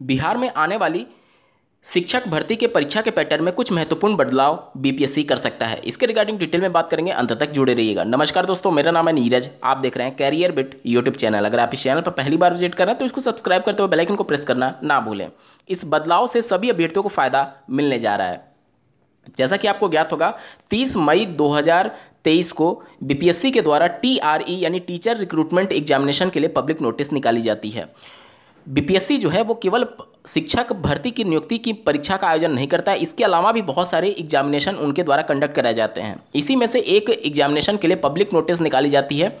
बिहार में आने वाली शिक्षक भर्ती के परीक्षा के पैटर्न में कुछ महत्वपूर्ण बदलाव बीपीएससी कर सकता है। इसके रिगार्डिंग डिटेल में बात करेंगे, अंत तक जुड़े रहिएगा। नमस्कार दोस्तों, मेरा नाम है नीरज। आप देख रहे हैं कैरियर बिट यूट्यूब चैनल अगर आप इस चैनल पर पहली बार विज़िट कर रहे हैं तो इसको सब्सक्राइब करते हुए बेलाइकन को प्रेस करना ना भूलें। इस बदलाव से सभी अभ्यर्थियों को फ़ायदा मिलने जा रहा है। जैसा कि आपको ज्ञात होगा 30 मई 2023 को बीपीएससी के द्वारा टीआरई यानी टीचर रिक्रूटमेंट एग्जामिनेशन के लिए पब्लिक नोटिस निकाली जाती है। बीपीएससी जो है वो केवल शिक्षक भर्ती की नियुक्ति की परीक्षा का आयोजन नहीं करता है। इसके अलावा भी बहुत सारे एग्जामिनेशन उनके द्वारा कंडक्ट कराए जाते हैं। इसी में से एक एग्जामिनेशन के लिए पब्लिक नोटिस निकाली जाती है।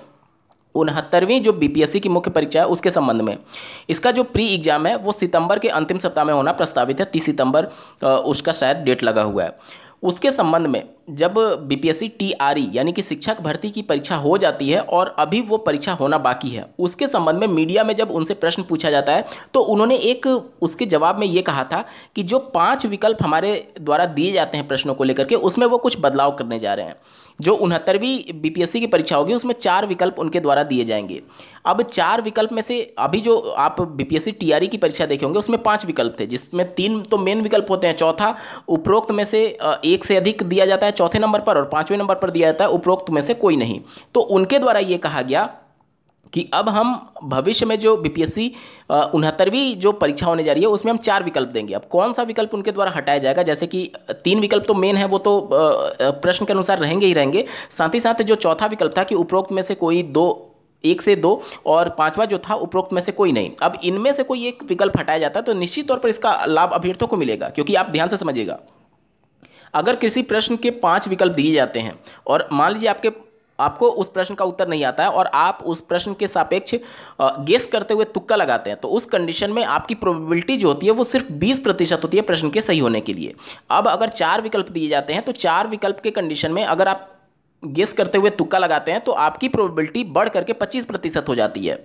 उनहत्तरवीं जो बीपीएससी की मुख्य परीक्षा है, उसके संबंध में। इसका जो प्री एग्ज़ाम है, वो सितंबर के अंतिम सप्ताह में होना प्रस्तावित है। तीस सितंबर उसका शायद डेट लगा हुआ है। उसके संबंध में जब बीपीएससी टीआरई यानी कि शिक्षक भर्ती की परीक्षा हो जाती है और अभी वो परीक्षा होना बाकी है, उसके संबंध में मीडिया में जब उनसे प्रश्न पूछा जाता है तो उन्होंने एक, उसके जवाब में ये कहा था कि जो पाँच विकल्प हमारे द्वारा दिए जाते हैं प्रश्नों को लेकर के, उसमें वो कुछ बदलाव करने जा रहे हैं। जो उनहत्तरवीं बीपीएससी की परीक्षा होगी, उसमें चार विकल्प उनके द्वारा दिए जाएँगे। अब चार विकल्प में से, अभी जो आप बीपीएससी टीआरई की परीक्षा देखे होंगे, उसमें पाँच विकल्प थे, जिसमें तीन तो मेन विकल्प होते हैं, चौथा उपरोक्त में से एक से अधिक दिया जाता है चौथे नंबर पर और पाँचवें नंबर पर दिया जाता है, उपरोक्त में से कोई नहीं। तो उनके द्वारा ये कहा गया कि अब हम भविष्य में जो बीपीएससी उनहत्तरवीं जो परीक्षा होने जा रही है, उसमें हम चार विकल्प देंगे। अब कौन सा विकल्प उनके द्वारा हटाया जाएगा? जैसे कि तीन विकल्प तो मेन है, वो तो प्रश्न के अनुसार रहेंगे ही रहेंगे। साथ ही साथ जो चौथा विकल्प था कि उपरोक्त में से कोई दो, एक से दो और पांचवा जो था, उपरोक्त में से कोई नहीं। अब इनमें से कोई एक विकल्प हटाया जाता है तो निश्चित तौर पर इसका लाभ अभ्यर्थियों को मिलेगा, क्योंकि आप ध्यान से समझिएगा। अगर किसी प्रश्न के पाँच विकल्प दिए जाते हैं, और मान लीजिए आपके, आपको उस प्रश्न का उत्तर नहीं आता है, और आप उस प्रश्न के सापेक्ष गेस करते हुए तुक्का लगाते हैं तो उस कंडीशन में आपकी प्रोबेबिलिटी जो होती है, वो सिर्फ़ 20 प्रतिशत होती है प्रश्न के सही होने के लिए। अब अगर चार विकल्प दिए जाते हैं तो चार विकल्प के कंडीशन में अगर आप गेस करते हुए तुक्का लगाते हैं तो आपकी प्रोबेबिलिटी बढ़ करके पच्चीस प्रतिशत हो जाती है।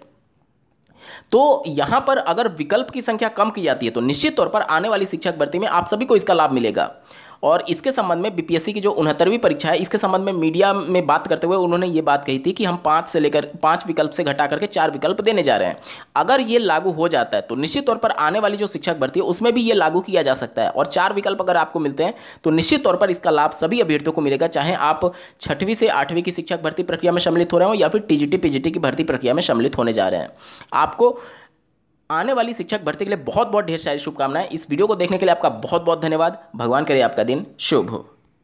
तो यहाँ पर अगर विकल्प की संख्या कम की जाती है तो निश्चित तौर पर आने वाली शिक्षक भर्ती में आप सभी को इसका लाभ मिलेगा। और इसके संबंध में बीपीएससी की जो उनहत्तरवीं परीक्षा है, इसके संबंध में मीडिया में बात करते हुए उन्होंने ये बात कही थी कि हम पाँच से लेकर, पाँच विकल्प से घटा करके चार विकल्प देने जा रहे हैं। अगर ये लागू हो जाता है तो निश्चित तौर पर आने वाली जो शिक्षक भर्ती है, उसमें भी ये लागू किया जा सकता है। और चार विकल्प अगर आपको मिलते हैं तो निश्चित तौर पर इसका लाभ सभी अभ्यर्थियों को मिलेगा, चाहे आप छठवीं से आठवीं की शिक्षक भर्ती प्रक्रिया में सम्मिलित हो रहे हो या फिर टीजीटी पीजीटी की भर्ती प्रक्रिया में सम्मिलित होने जा रहे हैं। आपको आने वाली शिक्षक भर्ती के लिए बहुत बहुत ढेर सारी शुभकामनाएँ। इस वीडियो को देखने के लिए आपका बहुत बहुत धन्यवाद। भगवान करे आपका दिन शुभ हो।